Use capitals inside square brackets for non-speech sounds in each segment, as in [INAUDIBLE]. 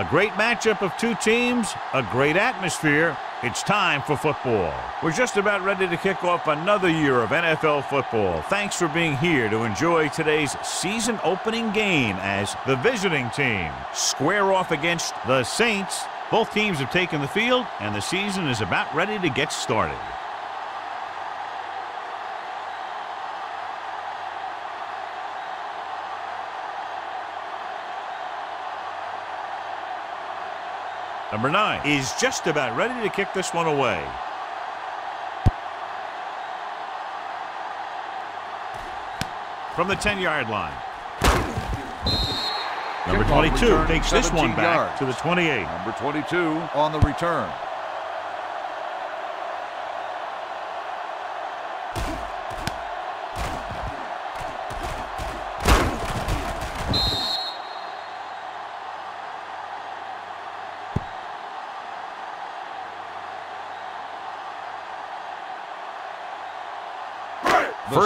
A great matchup of two teams, a great atmosphere. It's time for football. We're just about ready to kick off another year of NFL football. Thanks for being here to enjoy today's season opening game as the visiting team square off against the Saints. Both teams have taken the field, and the season is about ready to get started. Number nine is just about ready to kick this one away. From the 10-yard line. Number 22 takes this one back yards. to the 28. Number 22 on the return.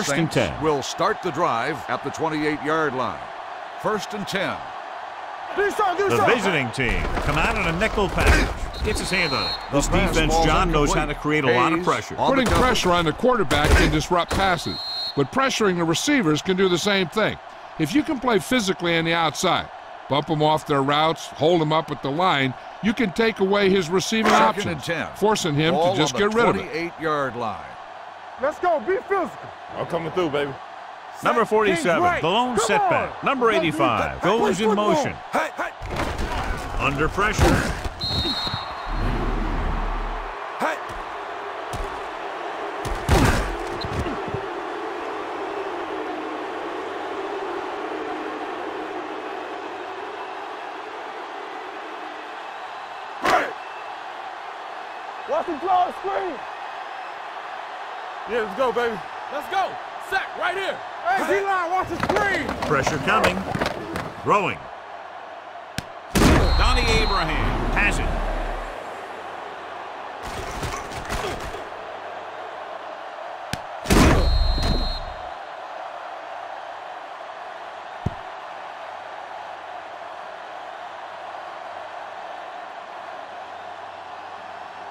The First and Saints 10. will start the drive at the 28-yard line. First and 10. The visiting team come out in a nickel package. Gets his hand on it. This pass defense, John, knows how to create a lot of pressure. Putting pressure on the quarterback can disrupt passes, but pressuring the receivers can do the same thing. If you can play physically on the outside, bump them off their routes, hold them up at the line, you can take away his receiving Second and options, 10. forcing him Ball to just get rid of it. 28-yard line. Let's go. Be physical. I'm coming through, baby. Number 47, right. the lone Come setback. on. Number 85 goes in motion. Under pressure. Watch him draw screen. Yeah, let's go, baby. Let's go. Sack right here. Hey, D-line, watch the screen. Pressure coming. Throwing. Donnie Abraham has it.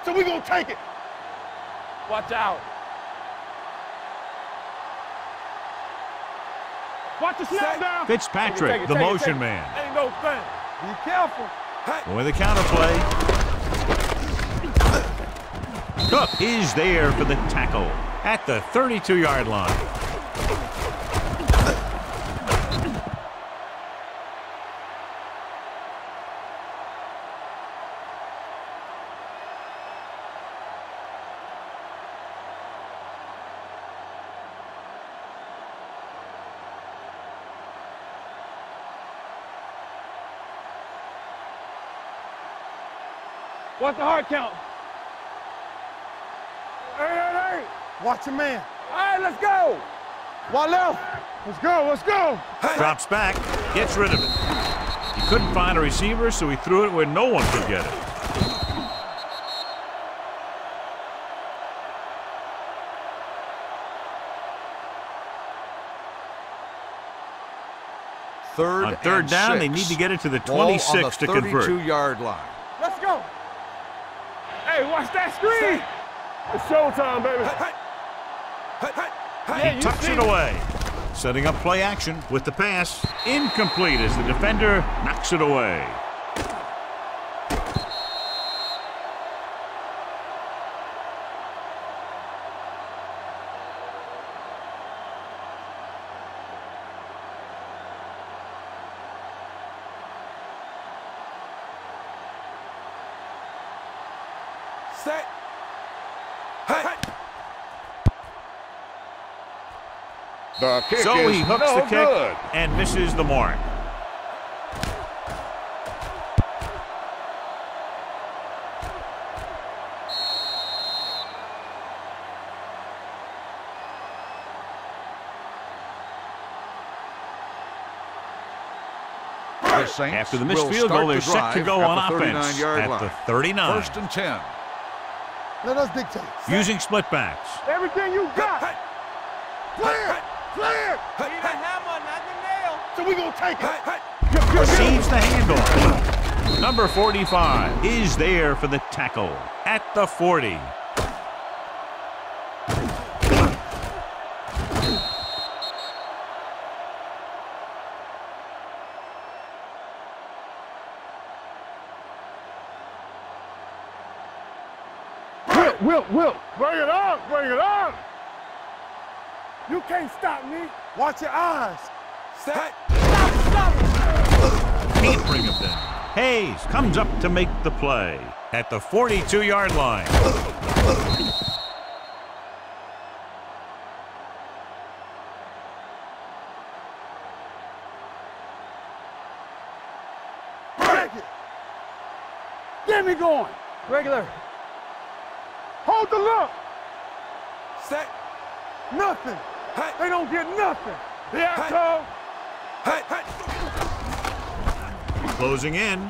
So we gonna take it. Watch out. Watch the snap down. Fitzpatrick, Take it, the take it, motion it. man. Ain't no thing. Be careful. With a counterplay. Cook is there for the tackle at the 32-yard line. Watch the hard count. Hey, hey, hey. Watch your man. All right, let's go. One left. Let's go, let's go. Drops back, gets rid of it. He couldn't find a receiver, so he threw it where no one could get it. Third On third and down, they need to get it to the Ball on 26 the to convert. 32-yard line. Let's go. Hey, watch that screen. It's showtime, baby. Yeah, you Tucks it away. Setting up play action with the pass. Incomplete as the defender knocks it away. Set. Hey. The kick So is he hooks no the kick good. and misses the mark. Saints After the missed field goal, they're the set to go on offense at line. the 39. First and 10. Let us dictate. Using split backs. Everything you got. Clear. Clear. Need a hammer, not the nail. So we gonna take it. Receives the handoff. Number 45 is there for the tackle at the 40. Wilt, Wilt, Wilt. Bring it up, bring it up. You can't stop me. Watch your eyes. Set. Can't bring him down. Hayes comes up to make the play at the 42-yard line. Break it. Get me going. Regular. Hold the look. Set. Nothing. Hey. They don't get nothing. Yeah, Hey. Cole. Hey, hey. Closing in.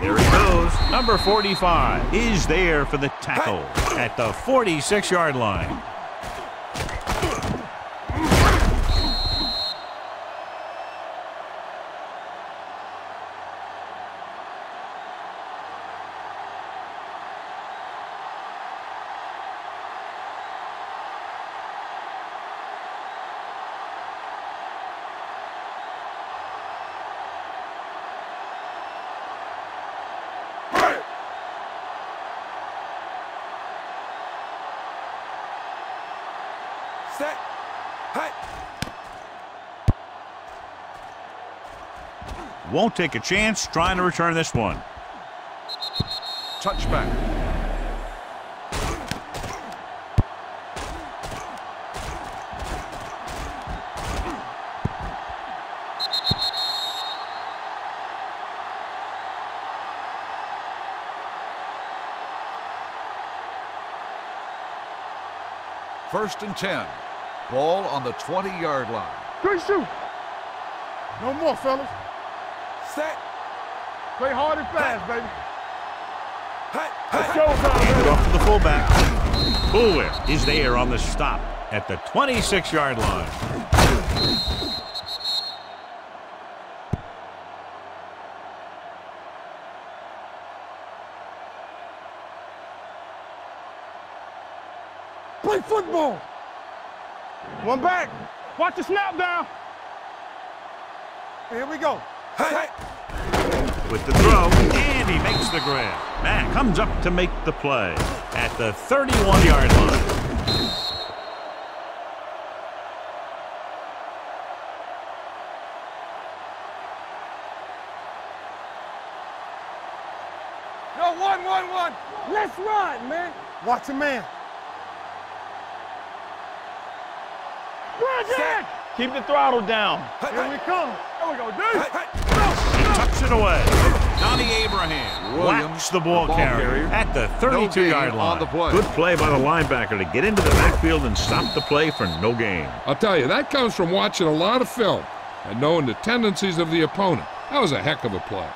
There he goes. Number 45 is there for the tackle at the 46-yard line. Set. Hey. Won't take a chance trying to return this one. Touchback. First and 10. Ball on the 20-yard line. Good shoot. No more, fellas. Set. Play hard and fast, baby. Hey, It's hey. showtime, Hand it baby. off to the fullback. Boulware is there on the stop at the 26-yard line. Play football. One back. Watch the snap down. Here we go. Hey, hey. with the throw, and he makes the grab. Mack comes up to make the play at the 31-yard line. No, one, one, one. Let's run, man. Watch a man. Run, Keep the throttle down. Here we come. There we go, dude. Hey, hey. And tucks it away. Donnie Abraham Williams, whacks the ball, ball carrier, carrier. at the 32-yard gain line. the play. Good play by the linebacker to get into the backfield and stop the play for no gain. I'll tell you, that comes from watching a lot of film and knowing the tendencies of the opponent. That was a heck of a play.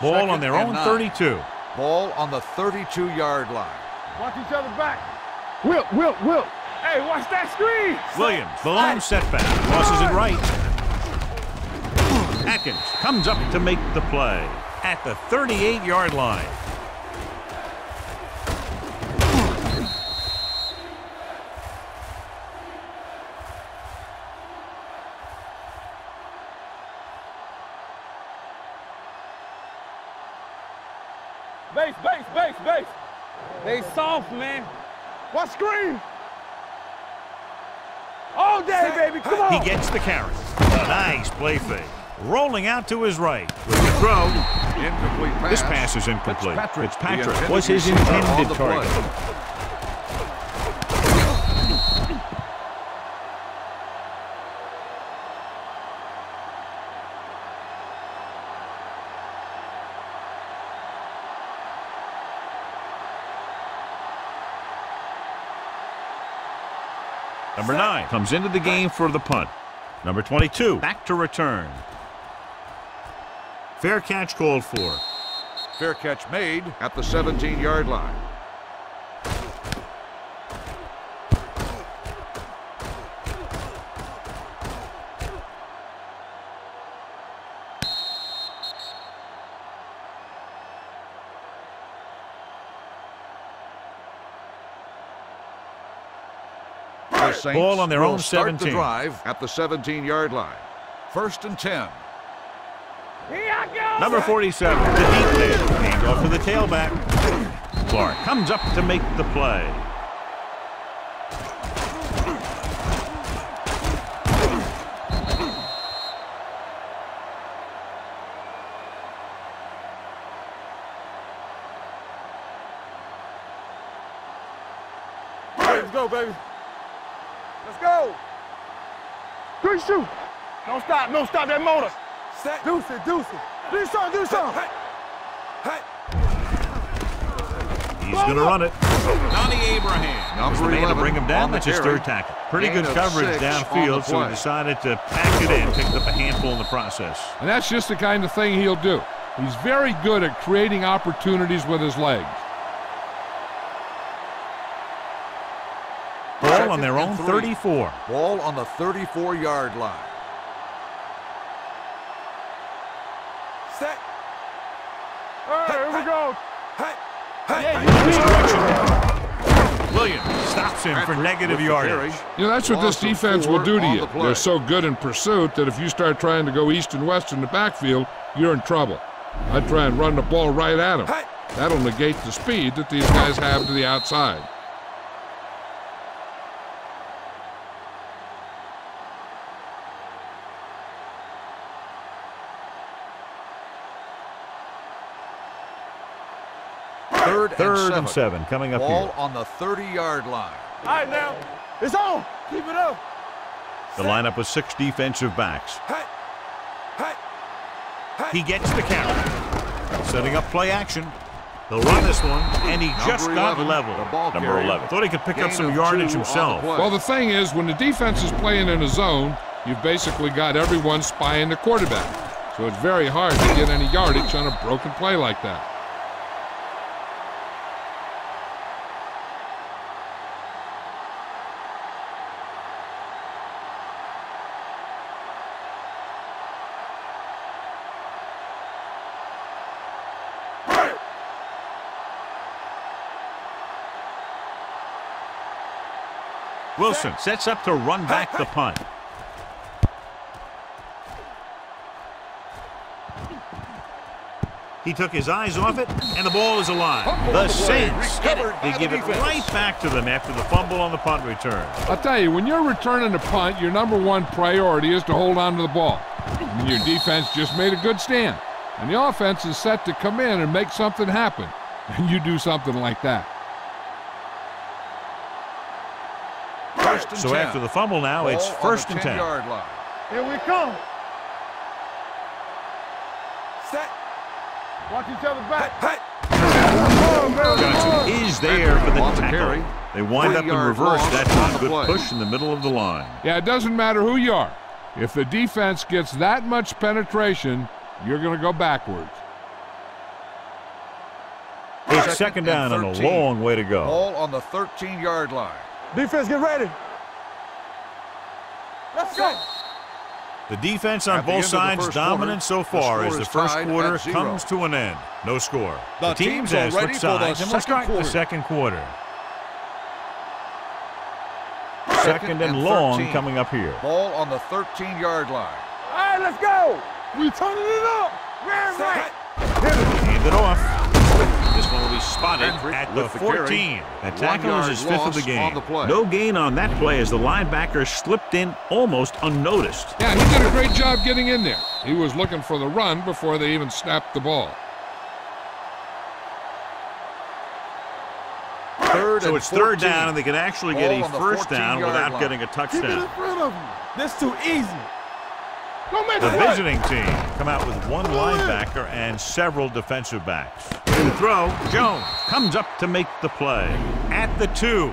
Ball Second on their own nine. 32. Ball on the 32-yard line. Watch each other back. Wilt, Wilt, Wilt. Hey, watch that screen. Williams, the long setback, crosses it right. Atkins comes up to make the play at the 38-yard line. Base, base, base, base. They soft, man. What screen. All day, baby. Come on. He gets the carry. Nice play fake. Rolling out to his right with the throw. Incomplete pass. This pass is incomplete. Fitzpatrick, Fitzpatrick the intended was his intended target. Number nine comes into the game for the punt. Number 22 back to return. Fair catch called for. Fair catch made at the 17-yard line. Ball on their own 17. The drive at the 17-yard line. First and 10. Number 47, the deep man. Hand off to the tailback. Clark comes up to make the play. Let's go, baby. Let's go. Three shoot. Don't stop. Don't stop that motor. Set. Deuce it, deuce it. Do something, do something. Hey. hey. He's going to run it. Donnie Abraham. Number was the man to bring him down. on the That's his third tackle. Pretty Gain good coverage six on downfield, so he decided to pack it in, picked up a handful in the process. And that's just the kind of thing he'll do. He's very good at creating opportunities with his legs. Ball on their own 34. Ball on the 34-yard line. Set. All right, here we go. Hey. Williams stops him for negative with the carry. yardage. You know, that's what this defense will do to you. the. They're so good in pursuit that if you start trying to go east and west in the backfield, you're in trouble. I'd try and run the ball right at him. Hey. That'll negate the speed that these guys have to the outside. Third, Third and and seven coming up Ball here. on the 30-yard line. All right, now. It's on. Keep it up. The lineup with six defensive backs. Hey. Hey. He gets the count. Setting up play action. They'll run this one, and he just Number got 11, level. Number 11. Thought he could pick up some yardage two on the himself. Well, the thing is, when the defense is playing in a zone, you've basically got everyone spying the quarterback. So it's very hard to get any yardage on a broken play like that. Wilson sets up to run back the punt. He took his eyes off it, and the ball is alive. The Saints. They give it right back to them after the fumble on the punt return. I'll tell you, when you're returning a punt, your number one priority is to hold on to the ball. And your defense just made a good stand. And the offense is set to come in and make something happen. [LAUGHS] And you do something like that. First and So 10. after the fumble now, Ball it's first the and 10. 10-yard line. Here we come. Set. Watch each other back. Hey. Come on, Johnson is there for the tackle. carry. They wind up in reverse. That's on a good play. push in the middle of the line. Yeah, it doesn't matter who you are. If the defense gets that much penetration, you're going to go backwards. It's Second second down and and a long way to go. Ball on the 13-yard line. Defense, get ready. Let's go. The defense on the both end of the sides dominant so quarter, the far score as the first quarter comes to an end. No score. The teams teams are as ready switch for the sides, we'll second start the quarter. second quarter. Second and and long 13. coming up here. Ball on the 13-yard line. All right, let's go. We turning it up. Man, right. Hand it off. This will be spotted Hendrick at the with the carry. 14. That tackle is his fifth of the game. the. No gain on that play as the linebacker slipped in almost unnoticed. Yeah, he did a great job getting in there. He was looking for the run before they even snapped the ball. Third So and it's third down, and they can actually get on a first down without line. getting a Keep it in touchdown. front of you. This too easy. The visiting team come out with one linebacker and several defensive backs. In the throw, Jones comes up to make the play at the two.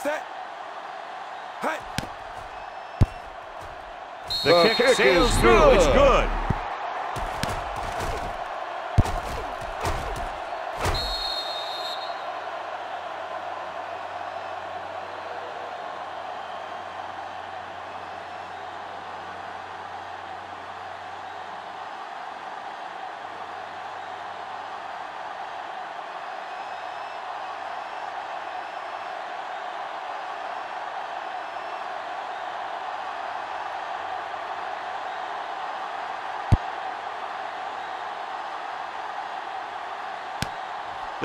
Set. Hey. The, The kick, kick sails is through. It's good. good.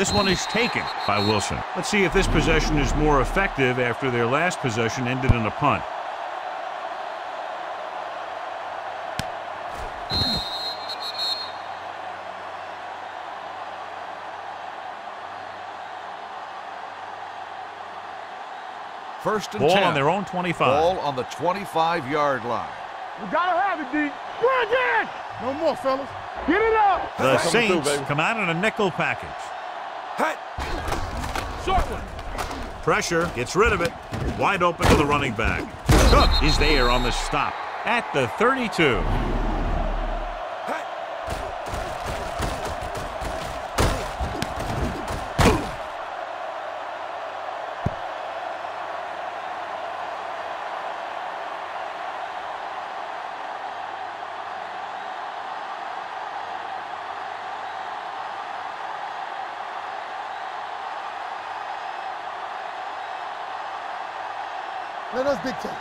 This one is taken by Wilson. Let's see if this possession is more effective after their last possession ended in a punt. First and Ball 10. on their own 25. Ball on the 25-yard line. We gotta have it, D. Bring it! No more, fellas. Get it up! The Saints through, come out in a nickel package. Pressure, gets rid of it. Wide open to the running back. Cook is there on the stop at the 32. Let us dictate.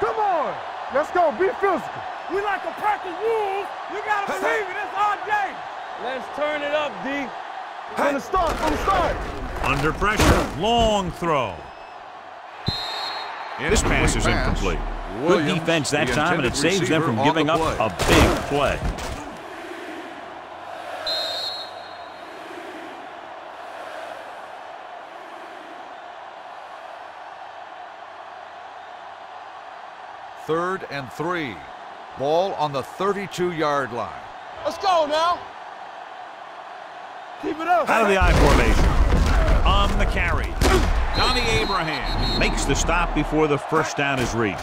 Come on! Let's go. Be physical. We like a pack of wolves. You gotta believe it. It's our day. Let's turn it up, D. From the start. From the start. Under pressure, long throw. This pass is Pass. incomplete. Good defense that the time, and it saves them from giving the up a big play. Third and three. Ball on the 32-yard line. Let's go now. Keep it up. Out of the I formation. On the carry. Donnie Abraham makes the stop before the first down is reached.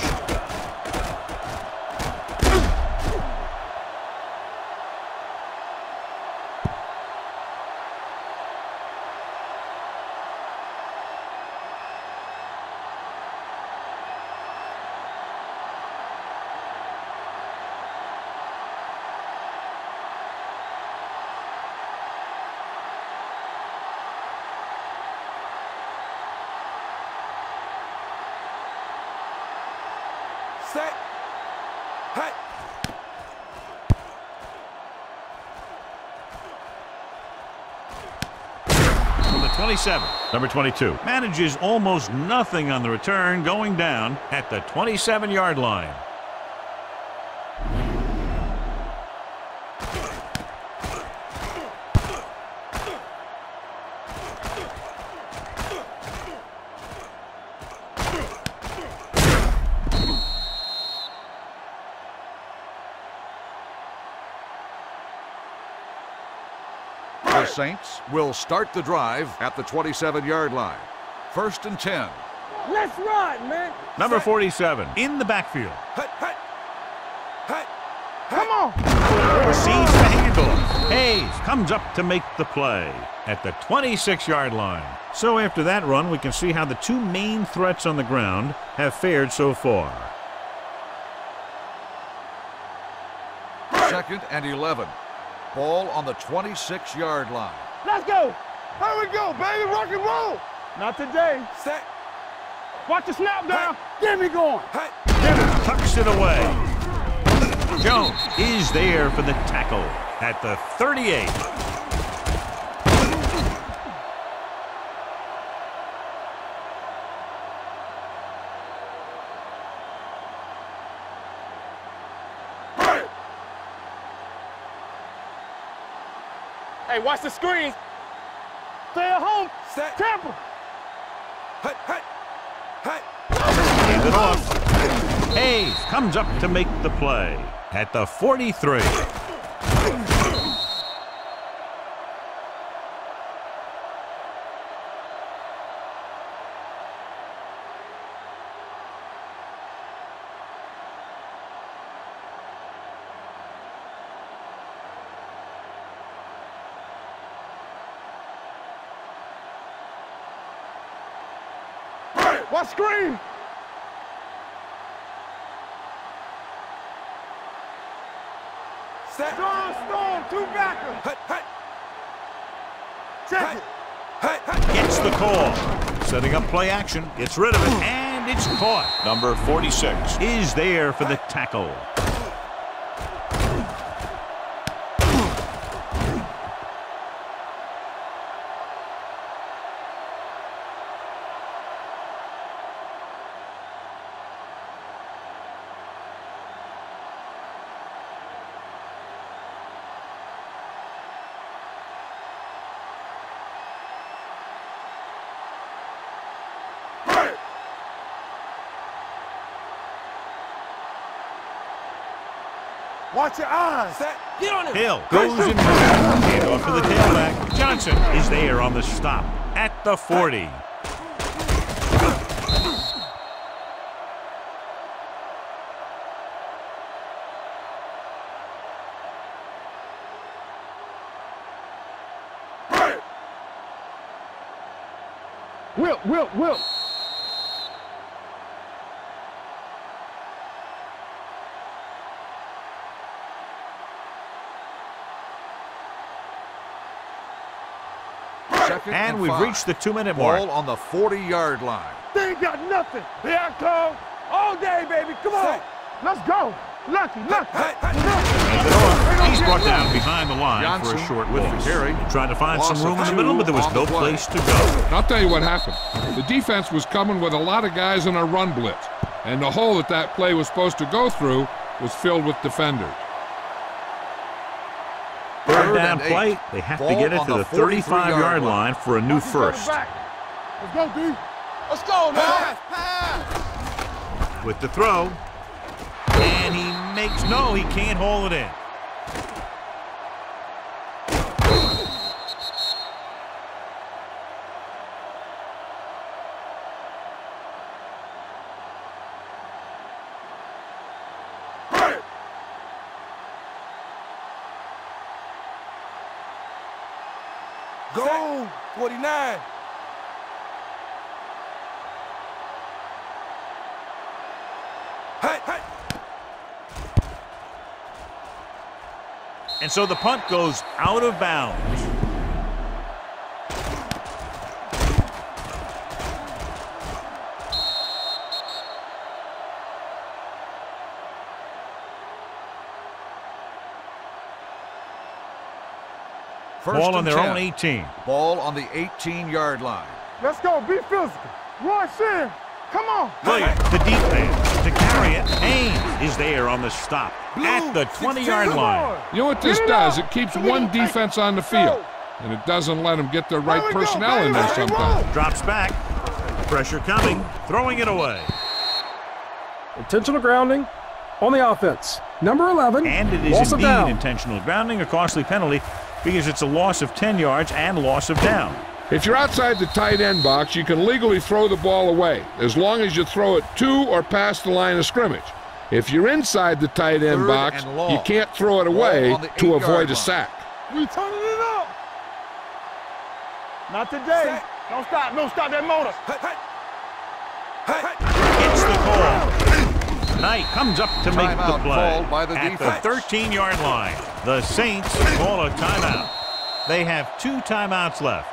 27, number 22. Manages almost nothing on the return, going down at the 27-yard line. Saints will start the drive at the 27-yard line. First and 10. Let's run, man. Number 47, in the backfield. Hey, hey! Hey! Come on. Proceeds to handle. Hayes comes up to make the play at the 26-yard line. So after that run, we can see how the two main threats on the ground have fared so far. Second and 11. Ball on the 26-yard line. Let's go. Here we go, baby. Rock and roll. Not today. Set. Watch the snap down. Get me going. Hey! Tucks it away. Jones is there for the tackle at the 38. Hey, watch the screen. Stay at home. Set. Tampa. It off. Hayes comes up to make the play at the 43. Watch screen. Set. Storm, storm. Two backers. Hey, hey! Check it. Hey, hey! Gets the call. Setting up play action. Gets rid of it. And it's caught. Number 46 is there for the tackle. Watch your eyes. Set. Get on him. Hill goes in motion. Hand off to the tailback. Johnson is there on the stop at the 40. Whip, whip, whip. Second And we've five. reached the two-minute mark. Ball on the 40-yard line. They ain't got nothing. Here I come. All day, baby. Come on. Let's go. Lucky, lucky. Hands it off. He's brought down behind the line for a short with the loss. carry. Tried to find Loss some room in the middle, but there was no the place to go. And I'll tell you what happened. The defense was coming with a lot of guys in a run blitz, and the hole that that play was supposed to go through was filled with defenders. Third Third down and play. eight. They have to get it to the the 35-yard 43-yard line for a new first. Let's go, D. Let's go now. With the throw. And he makes no, he can't hold it in. Go. 49. Hey, hey. And so the punt goes out of bounds. First Ball on their 10. own 18. Ball on the 18-yard line. Let's go. Be physical. Roy Shin. Come on. Williams, the deep pass. To carry it, Haynes is there on the stop at the 20-yard line. You know what this it does? out. It keeps Come one defense on the field, and it doesn't let them get the right There personnel in there sometimes. Drops back. Pressure coming. Throwing it away. Intentional grounding on the offense. Number 11. And it is indeed down. intentional grounding, a costly penalty because it's a loss of 10 yards and loss of down. If you're outside the tight end box, you can legally throw the ball away as long as you throw it to or past the line of scrimmage. If you're inside the tight end Third box, you can't throw it away to avoid a line. sack. We turning it up. Not today. Don't stop. Don't stop that motor. It's the call. Knight comes up to make the play by the at defense. the 13-yard line. The Saints call a timeout. They have two timeouts left.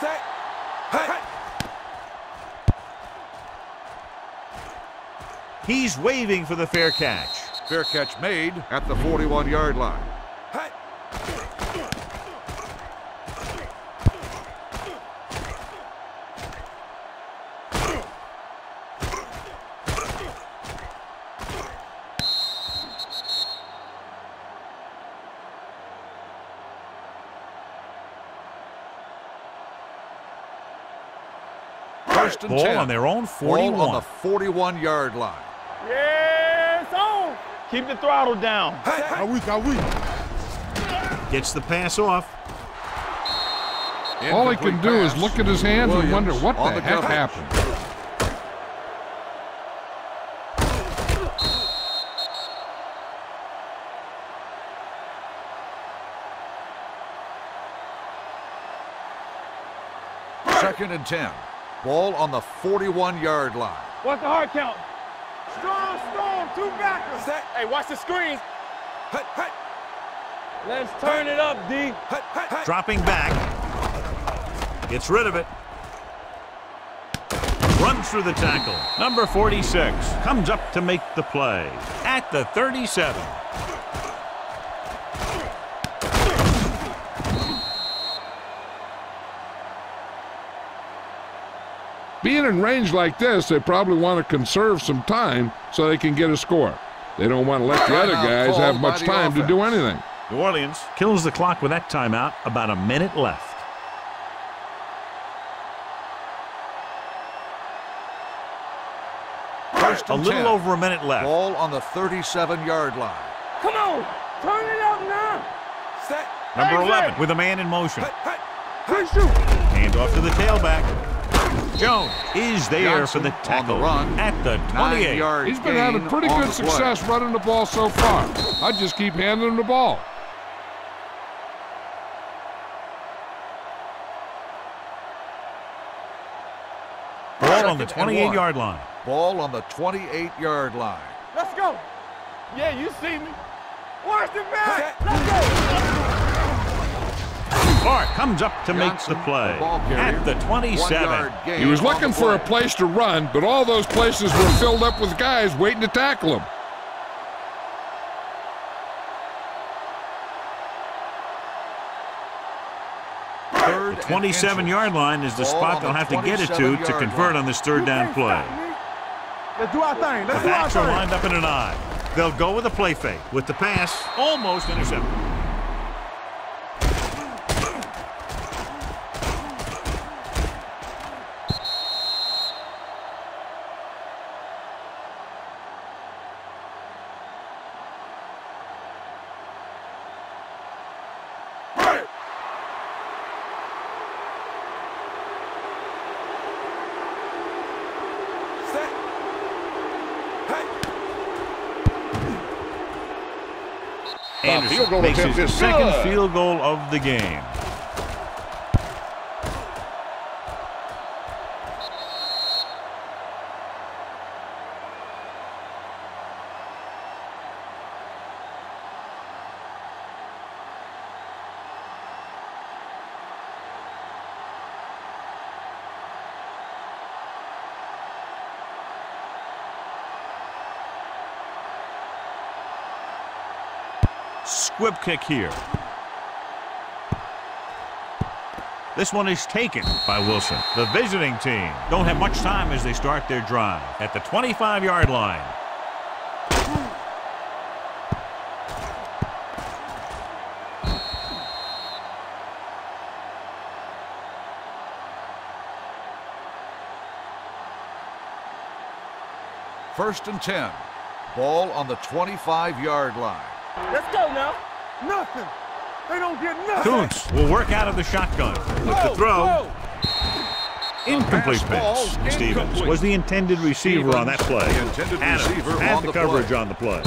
Set. Hey, hey. He's waving for the fair catch. Fair catch made at the 41-yard line. Hey. Ball 10. on their own Ball on the 41-yard line. Yes, on. Keep the throttle down. How weak, how weak. Gets the pass off. All he can Incomplete do is look at his hands and wonder what the the heck coverage. happened. Second and 10. Ball on the 41-yard line. What's the hard count? Strong, strong, two backers. Set. Hey, watch the screens. Hey, hey. Let's turn it up, D. Hey, hey, hey. Dropping back. Gets rid of it. Runs through the tackle. Number 46 comes up to make the play at the 37. Being in range like this, they probably want to conserve some time so they can get a score. They don't want to let the other guys have much the time to do anything. New Orleans kills the clock with that timeout. About a minute left. First A little 10. over a minute left. Ball on the 37-yard line. Come on. Turn it up now. Set. Number 11 with a man in motion. Hey, hey. Quick shoot. Hand off to the tailback. Jones is there Johnson for the on tackle the run. at the 28. Nine-yard He's been having pretty good the play. success running the ball so far. I just keep handing him the ball. Ball on the 28-yard line. Ball on the 28-yard line. Let's go. Yeah, you see me. Watch the man. Let's go. Clark comes up to make the play the at the 27. He was looking for a place to run, but all those places were filled up with guys waiting to tackle him. Third The 27-yard line is the Ball spot they'll have to get it to to convert line. on this third down play. can't stop me. Let's do our thing. The Let's do our backs are thing. lined up in an eye. They'll go with a play fake with the pass almost intercepted. Set. Hey. Anderson field goal makes attempt his is second good. field goal of the game. Squib kick here. This one is taken by Wilson. The visiting team don't have much time as they start their drive at the 25-yard line. First and 10. Ball on the 25-yard line. Let's go now. Nothing. They don't get nothing. Koonce will work out of the shotgun. With the throw, whoa. incomplete pass ball, pass. Stevens incomplete. was the intended receiver on that play. the intended Adams receiver had on the the coverage play. on the play.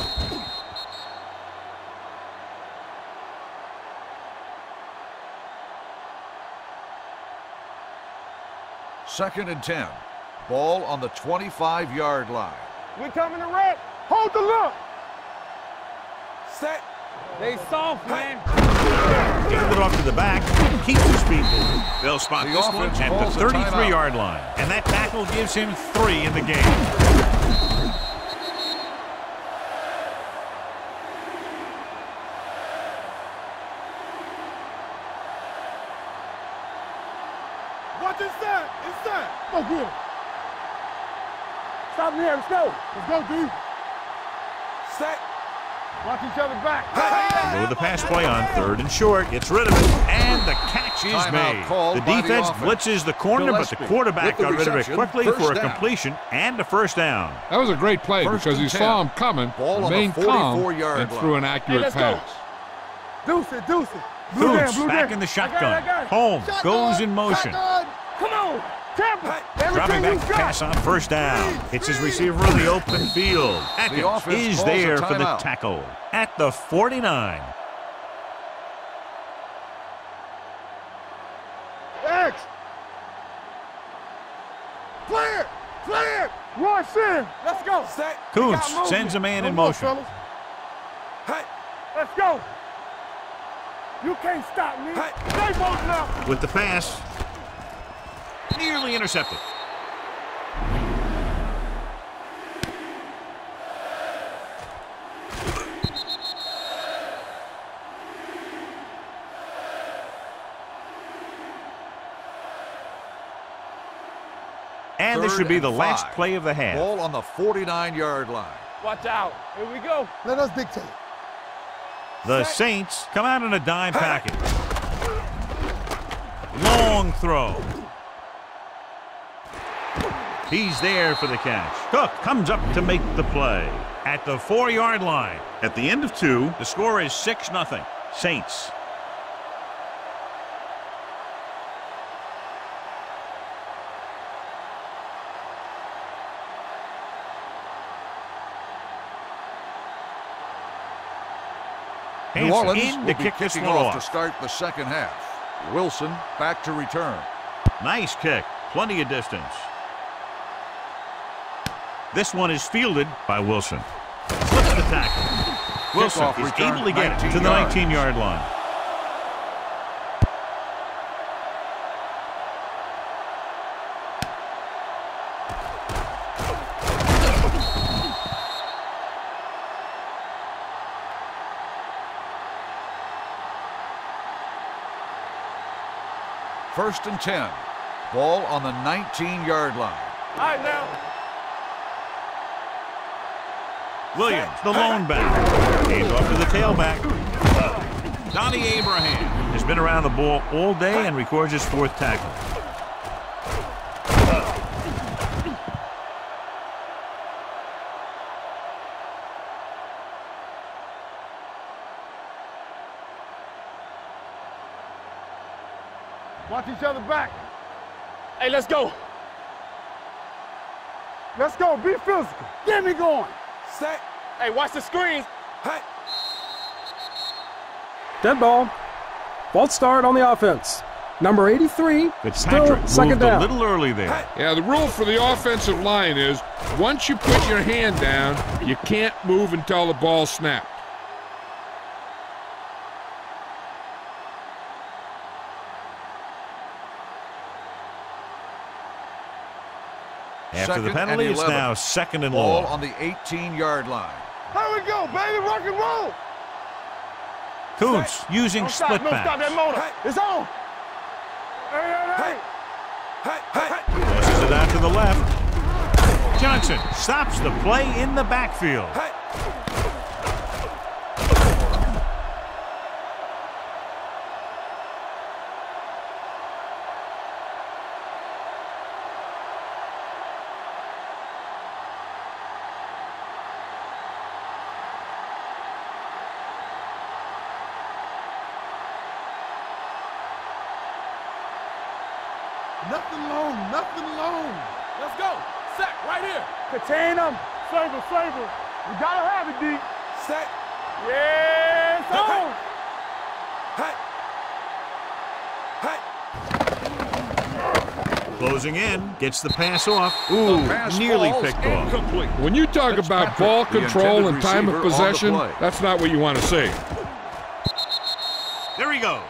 Second and 10. Ball on the 25-yard line. We're coming to red. Hold the look. Set. They soft, man. Hand it off to the back. Keeps his feet moving. They'll spot The this one at the 33-yard line. And that tackle gives him three in the game. Watch inside. Inside. Go good. Stop me here. Let's go. Let's go, D. Set. Watch each other back. Go with the pass play on third and short. Gets rid of it. And the catch is Timeout made. The by the defense blitzes the corner, but the quarterback the got rid of it quickly for a down. completion and a first down. That was a great play First because he and saw him coming, Ball on remained calm, 44-yard and line. threw an accurate let's go. pass. Deuce it, deuce it. Blue down, blue back down. in the I got it, shotgun. I got it. Holmes Shotgun, goes in motion. shotgun. Come on. Tampa. Dropping back to pass on first down. Hits his receiver in the open field. Atkins offense is there for the timeout. tackle at the 49. X. Clear. Clear. Rush in. Let's go. Set. Koonce sends a man No in motion. fellas. Hey. Let's go. You can't stop me. Hey. Stay bolting up. With the pass, nearly intercepted. And this should be and the last five. play of the half. Ball on the 49-yard line. Watch out. Here we go. Let us dictate. The Saints come out in a dime package. Long throw. He's there for the catch. Cook comes up to make the play at the four-yard line. At the end of two, the score is 6 nothing. Saints. New Orleans in will to be kick this one off to start the second half. Wilson back to return. Nice kick. Plenty of distance. This one is fielded by Wilson. Slips the tackle. Wilson is able to get it to the 19-yard line. First and 10. Ball on the 19-yard line. All right, now. Williams, the lone back. Hands off to the tailback. Donnie Abraham has been around the ball all day and records his fourth tackle. Watch each other back. Hey, let's go. Let's go. Be physical. Get me going. Set. Hey, watch the screens. Hey. Dead ball. False start on the offense. Number 83, still Fitzpatrick second moved a little early there. Yeah, the rule for the offensive line is once you put your hand down, you can't move until the ball snapped. After the penalty, it's now second and Ball long. on the 18-yard line. Here we go, baby. Rock and roll. Koonce using Don't stop. split Don't stop that backs. motor. It's on. Hey, hey, hey. Passes it out to the left. Johnson stops the play in the backfield. Nothing long. Nothing long. Let's go. Set right here. Contain them. Saber, saber. You gotta have it, D. Set. Yes, on. Hey. Hey. Closing in, gets the pass off. Ooh, Pass nearly falls picked off. incomplete. When you talk about Fitzpatrick, ball control and time of receiver on the possession, that's not what you want to see. There he goes.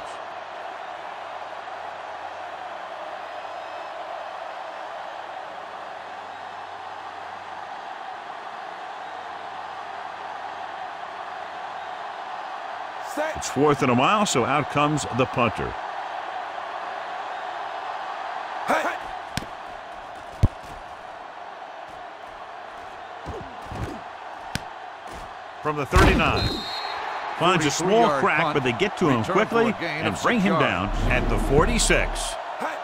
It's fourth and a mile, so out comes the punter. Hey. From the 39. Finds a small crack, but they get to him quickly for a gain and bring him down at the 46. Hey.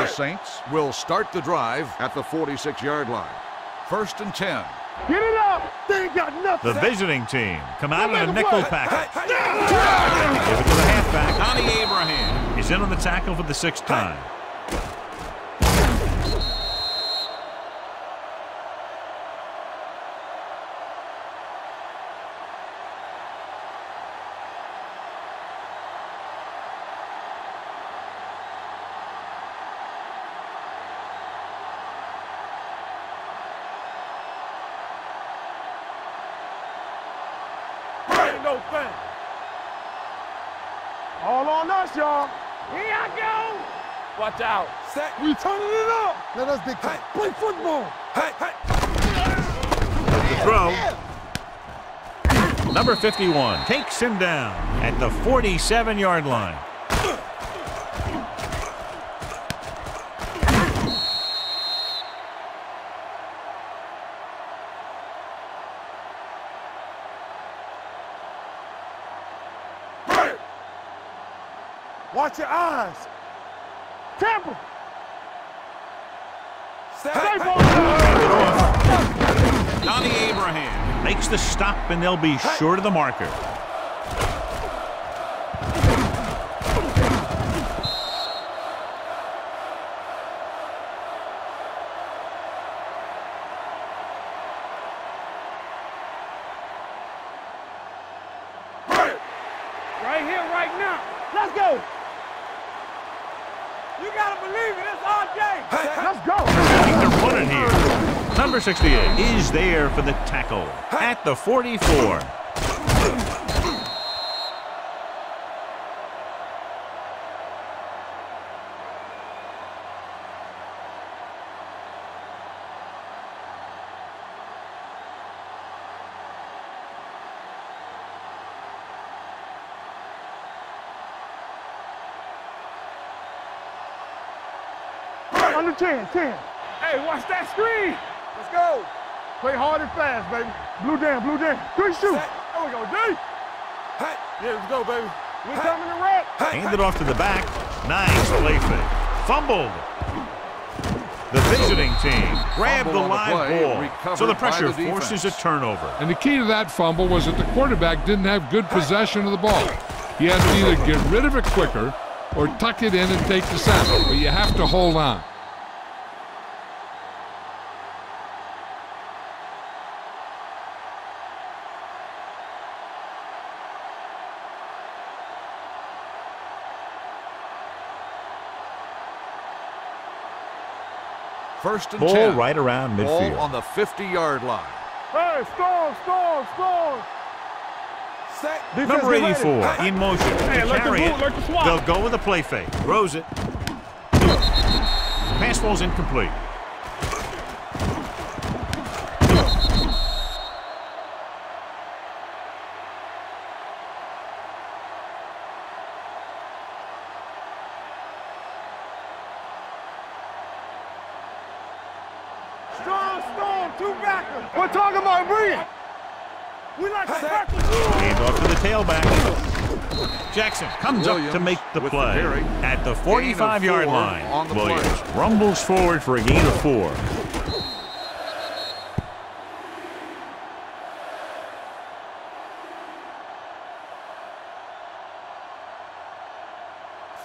The Saints will start the drive at the 46-yard line. First and 10. Get it up. They ain't got nothing. The visiting team come out in a nickel play. package. Hey, hey. Give it to the halfback, Donnie Abraham. He's in on the tackle for the sixth time. We turning it up. Let us big time. Play football. Hey, hey. The throw. Number 51 takes him down at the 47-yard line. Watch your eyes. Temple. Set. Stay Hey. focused. Donnie Abraham makes the stop, and they'll be short of the marker. Right here, right now. Let's go. You gotta believe it. It's RJ. Let's go. I think they're running here. Number 68 is there for the tackle at the 44. Under 10, 10. Hey, watch that screen. Let's go. Play hard and fast, baby. Blue down, blue down. Three shoot. There we go, D. Hey. Yeah, let's go, baby. We're coming to red. Handed off to the back. Nice play fake. Fumbled. The visiting team grabbed Fumble the on the live ball. So the pressure the forces a turnover. And the key to that fumble was that the quarterback didn't have good possession of the ball. He has to either get rid of it quicker or tuck it in and take the sack. But you have to hold on. First and Ball 10. right around Ball midfield. on the 50-yard line. Hey, storm, storm, storm. Set. Defense, Number get ready. 84 in motion Hey, to like the carry boot, it. like the. They'll go with a play fake. Throws it. Pass ball's incomplete. Strong storm, two backers. We're talking about brilliant. We like to practice. Hand off to the tailback. Jackson comes up to make the with the play at the 45-yard line. on the Williams play. rumbles forward for a gain of four.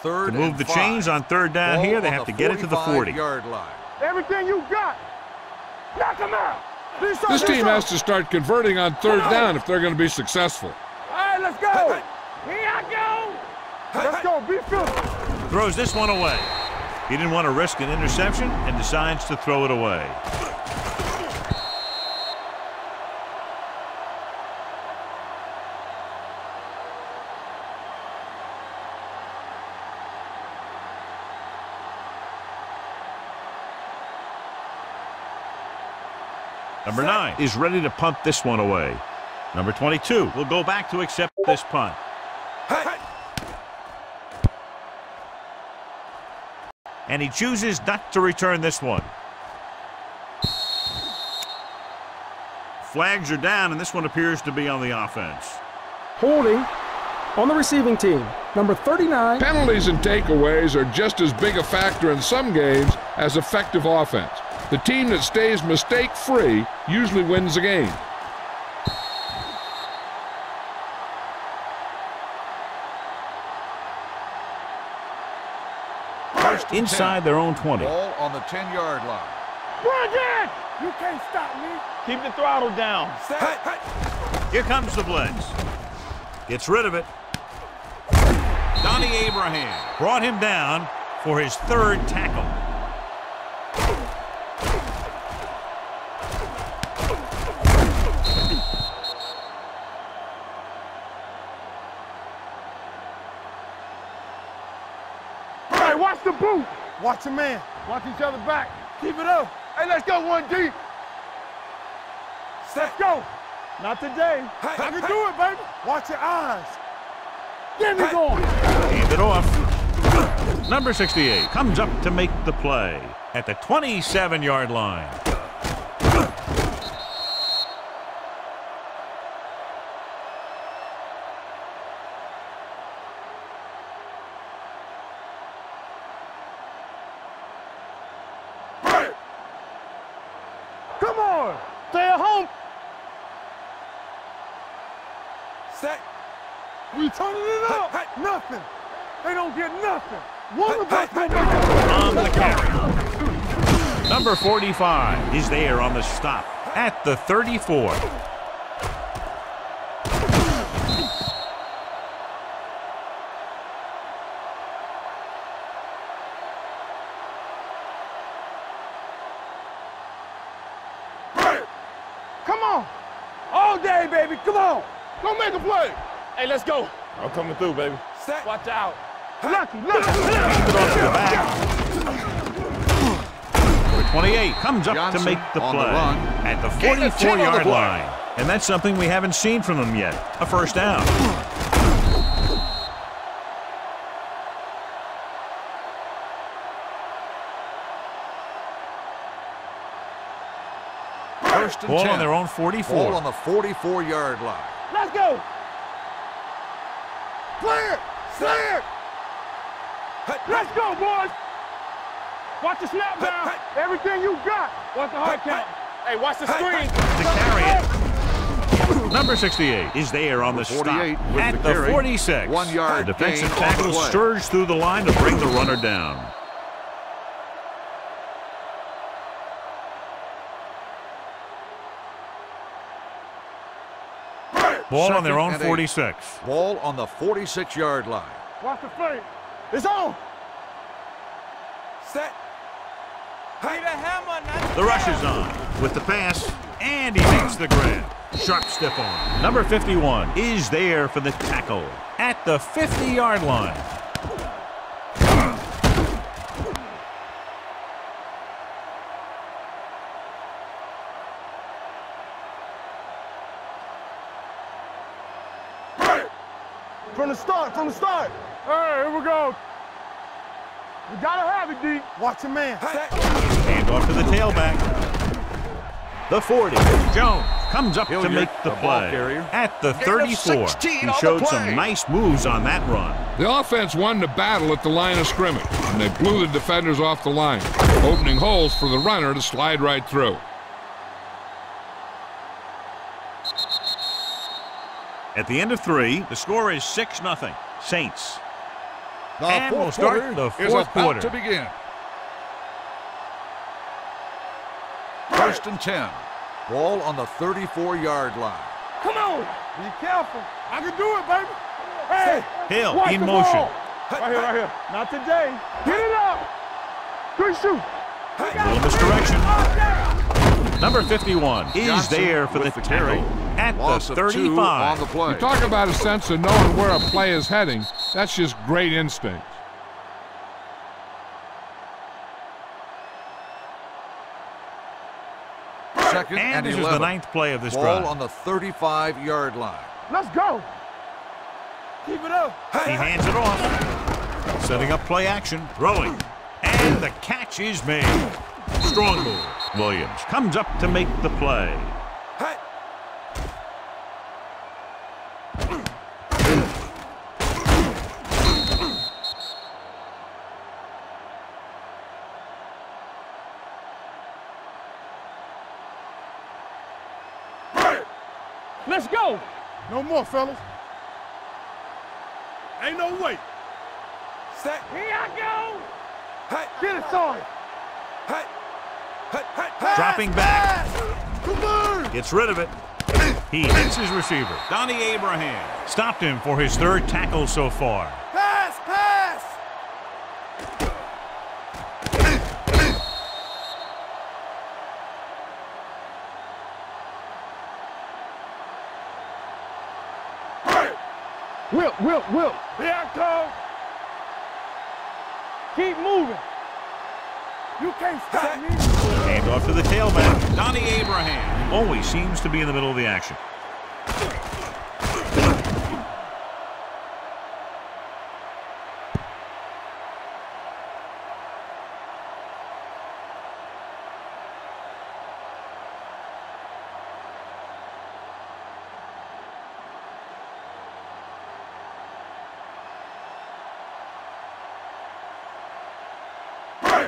Third To move the five. chains on third down Ball here, they on have to get it to the 40. 45-yard line. Everything you got. Knock him out. This, This team has to start converting on third down if they're going to be successful. All right, let's go. Let's go. Be physical. Throws this one away. He didn't want to risk an interception and decides to throw it away. Number nine is ready to punt this one away. Number 22 will go back to accept this punt. And he chooses not to return this one. Flags are down, and this one appears to be on the offense. Holding on the receiving team. Number 39. Penalties and takeaways are just as big a factor in some games as effective offense. The team that stays mistake free usually wins the game. Inside their own 20. Ball on the 10-yard line. Bring it. You can't stop me. Keep the throttle down. Set. Here comes the blitz. Gets rid of it. Donnie Abraham brought him down for his third tackle. the boot. Watch your man. Watch each other back. Keep it up. Hey, let's go one deep. Let's go. Not today. I can do it, baby. Watch your eyes. Get me going. Hand it off. Number 68 comes up to make the play at the 27-yard line. Come on. Stay at home. Set. We turning it up. Nothing. They don't get nothing. One of us will make it. on the carry. Number 45 is there on the stop at the 34. Come on. All day, baby. Come on. Go make a play. Hey, let's go. I'm coming through, baby. Set. Watch out. Lucky, lucky. Off the back. Number 28 comes up to make the on the play run. at the Gain of 10 on the 44-yard play. line. And that's something we haven't seen from them yet, a first down. First and Ball 10. on their own 44. Ball on the 44-yard line. Let's. Clear. Clear. Let's go, boys. Watch the snap down. Everything you got. Watch the hard count. Hey, watch the screen. to carry it. Number 68 is there on the stop 48 with at the the carry. 46. One yard The defensive tackle the surged through the line to bring the runner down. Ball on their own and eight. 46. Ball on the 46-yard line. Watch the fake. It's on. Set. Hey, the hammer, The rush is on with the pass, and he makes the grab. Sharp stiff on. Number 51 is there for the tackle at the 50-yard line. From the start, from the start. All right, here we go. You gotta have it, D. Watch your man. Hand off to the tailback. The 40. Jones comes up to make the the play carrier. at the 34. 16 He showed some nice moves on that run. The offense won the battle at the line of scrimmage, and they blew the defenders off the line, opening holes for the runner to slide right through. At the end of three, the score is 6 0. Saints. The And fourth we'll start quarter the is fourth about quarter. to begin. First and 10. Ball on the 34-yard line. Come on. Be careful. I can do it, baby. Hey. Hill watch in motion. ball. Right here, right here. Not today. Get it up. Good shoot. Little misdirection. Number 51 is there for the with the tackle carry. At Loss the 35. on the play. You talk about a sense of knowing where a play is heading. That's just great instinct. Second and and, this 11. is the ninth play of this Ball drive. on the 35-yard line. Let's go. Keep it up. He hands it off. Setting up play action. Throwing. And the catch is made. Strong move. Williams comes up to make the play. Let's go. No more, fellas. Ain't no way. Set. Here I go. Hey. Get it, son. Hey. Hey. Hey. Dropping back. Come. Gets rid of it. He hits his receiver. Donnie Abraham stopped him for his third tackle so far. Pass, pass. Will, Will, Will. Here I come. Keep moving. You can't stop me. Hand off to the tailback, Donnie Abraham. Always seems to be in the middle of the action.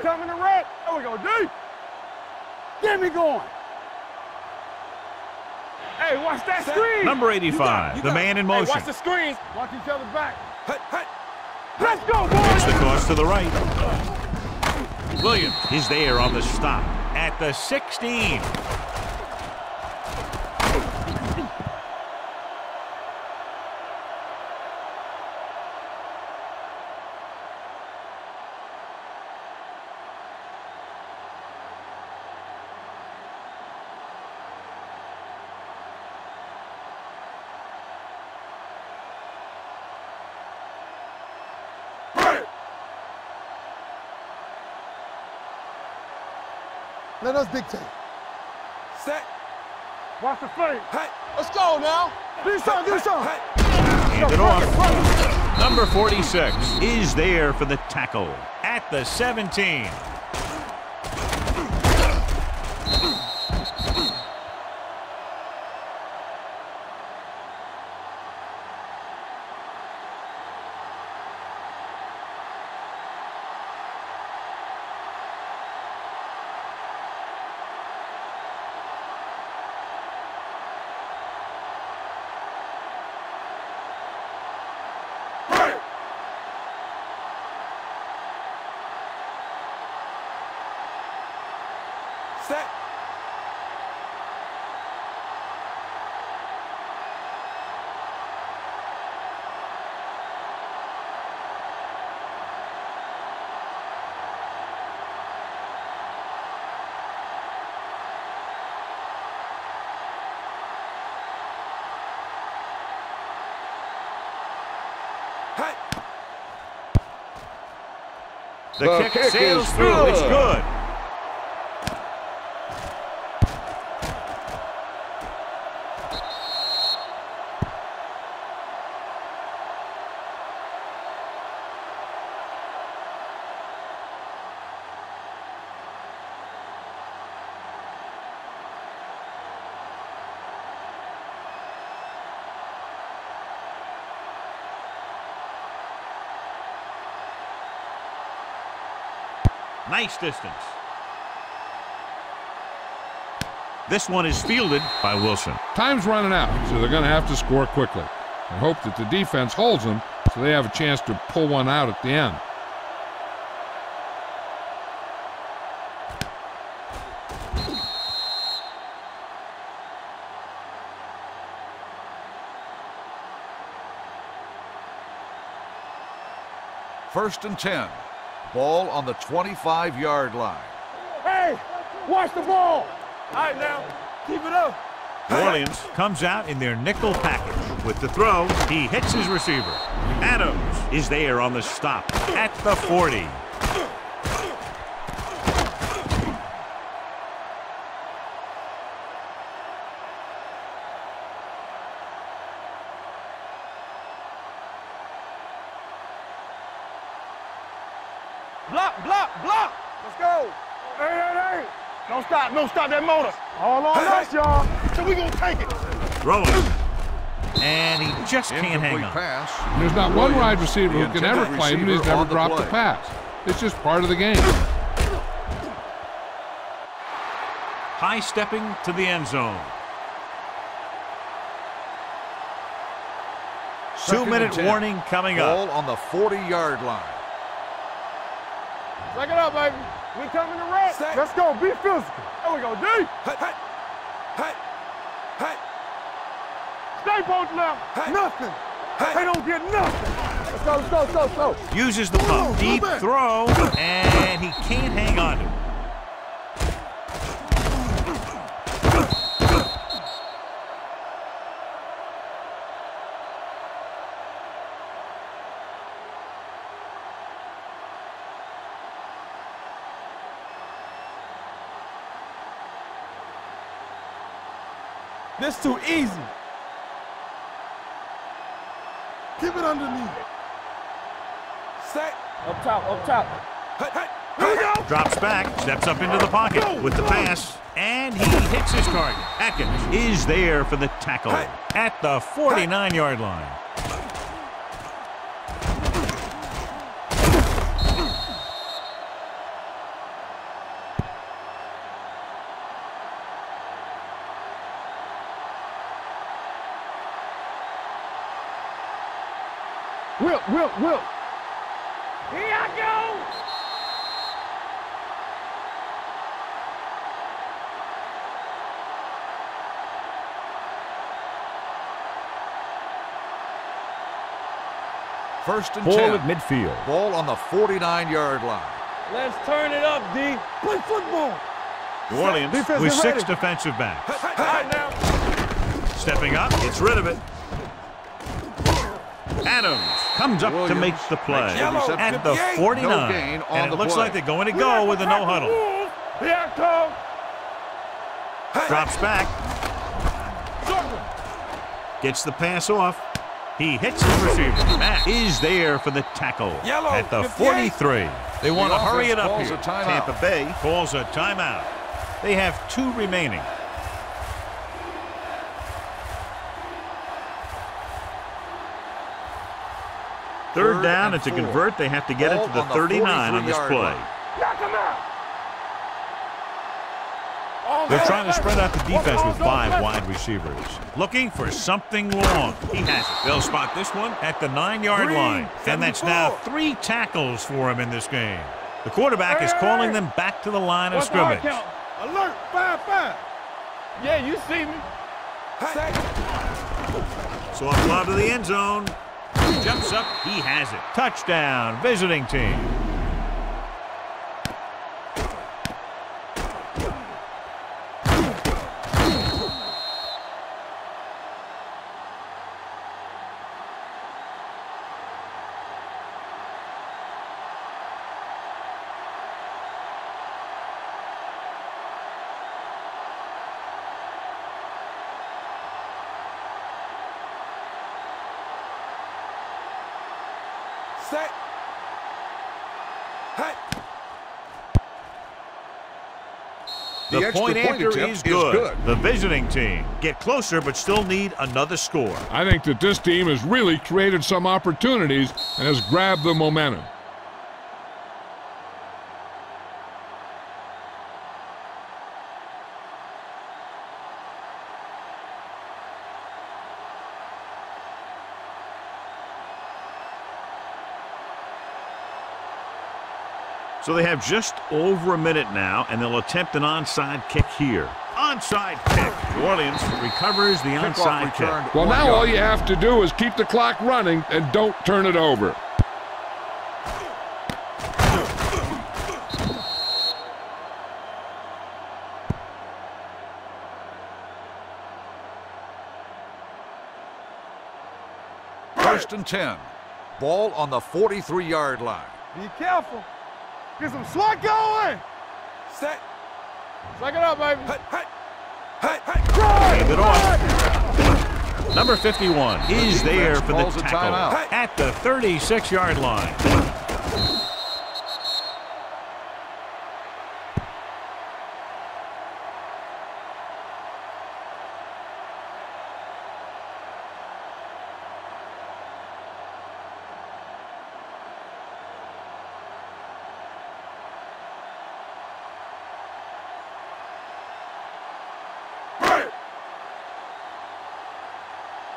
Coming to red. There we go, D. Get me going. Hey, watch that screen. Number 85, the man in Hey, motion. watch the screens. Watch each other back. Let's go, boys. It's the cross to the right. Williams is there on the stop at the 16. Let us dictate. Set. Watch the fake. Hey. Let's go now. Do something, do something. Hand it off. Number 46 is there for the tackle at the 17. Set. Hey. The, The kick, kick sails through. It's good. Nice distance. This one is fielded by Wilson. Time's running out, so they're going to have to score quickly. I hope that the defense holds them so they have a chance to pull one out at the end. First and 10. Ball on the 25 yard line. Hey, watch the ball. All right, now. Keep it up. New Orleans comes out in their nickel package. With the throw, he hits his receiver. Adams is there on the stop at the 40. Block, block, block. Let's go. Hey, hey, hey. Don't stop, that motor. All on us, y'all. So we gonna take it. Throwing. And he just can't hang Incomplete on. pass. There's not one wide receiver the who can ever claim that he's never on the dropped a pass. It's just part of the game. High stepping to the end zone. Two minute warning coming up. Ball on the 40 yard line. Check it out, baby. We coming to red. Set. Let's go. Be physical. There we go, D. Hey. Hey. Hey. Hey. Stay both left. Hey. Nothing. Hey. They don't get nothing. Let's go, let's go, let's go, let's go. Uses the pump. Deep throw. And he can't hang on to it. This too easy. Keep it underneath. Set. Up top, up top. Hey, hey. Here we go. Drops back, steps up into the pocket with the pass, and he hits his target. Atkins is there for the tackle at the 49-yard line. Whip, whip, whip. Here I go. First and Ball 10. at midfield. Ball on the 49-yard line. Let's turn it up, D. Play football. New Orleans Defense, with six ready. defensive backs. All right now. Stepping up, gets rid of it. Adams comes up to make the play makes the reception. at the No 49. gain on and it the looks play. like they're going to go with a no huddle. Here I come. Drops back, Short gets the pass off. He hits the receiver. Mack is there for the tackle Yellow, at the 43. They want to hurry it up here. Tampa Bay calls a timeout. They have two remaining. Third Third down, and and to four. convert, they have to get it to the the 39 on this play. Knock him out. They're trying to spread out the defense with five wide receivers. Looking for something long. He has it. They'll spot this one at the nine-yard line. And that's now three tackles for him in this game. The quarterback is calling them back to the line of What's the hard scrimmage. Alert. Five, five. Yeah, you see me. Set. So up lob to the end zone. Jumps up. He has it. Touchdown. Visiting team. Set. Hey. The, The extra point point after attempt is is good. good. The visiting team get closer but still need another score. I think that this team has really created some opportunities and has grabbed the momentum. So they have just over a minute now, and they'll attempt an onside kick here. Onside kick. New Orleans recovers the Kickoff onside kick. Well, now all you have to do is keep the clock running and don't turn it over. First and 10. Ball on the 43-yard line. Be careful. Get some slot going. Set. Suck it up, baby. Hey. Hand it off. Number 51 is there for the tackle at the 36-yard line.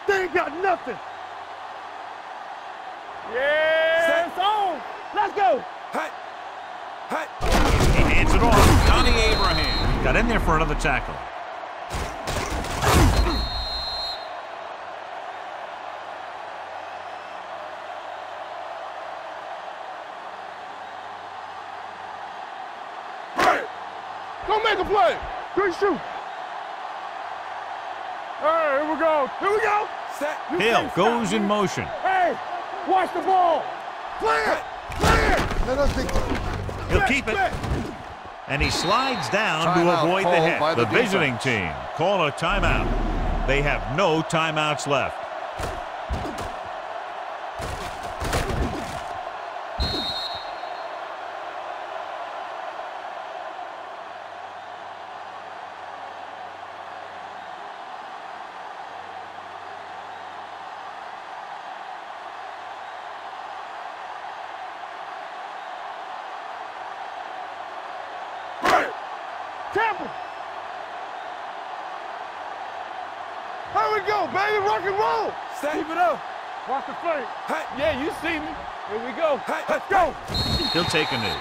They ain't got nothing. Yeah, it's on. Let's go. Hey. Hey. He hands it off. Donnie Abraham got in there for another tackle. Go make a play. Good shoot. Hey, here we go. Here we go. Set. You Hill can't stop goes in motion. Hey, watch the ball. Play it. Play it. Let us big time. He'll keep it. And he slides down to avoid the hit. The, the visiting team call a timeout. They have no timeouts left. Tampa. Here we go, baby. Rock and roll. Keep it up. Watch the flank. Yeah, you see me. Here we go. Let's go. He'll take a knee.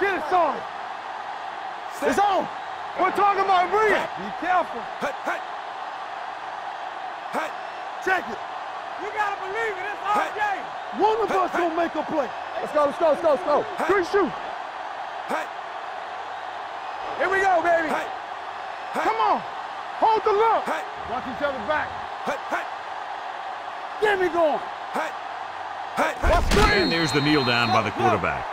Get it started. It's on. We're talking about bring it. Be careful. Check it. You gotta believe it. It's our game. One of us gonna make a play. Let's go, let's go, let's go, let's go. Three shoot. Here we go, baby. Come on. Hold the look. Watch each other back. Get me going. Let's And there's the kneel down by the quarterback.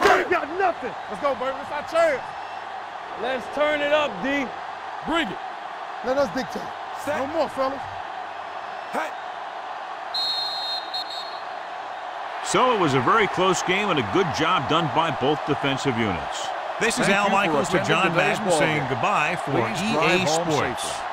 They ain't got nothing. Let's go, baby. It's our chance. Let's turn it up, D. Bring it. Let us dictate. No more, fellas. Hey. So it was a very close game and a good job done by both defensive units. This is Thank Al Michaels to John today's Madden saying goodbye for Please EA Sports. safely.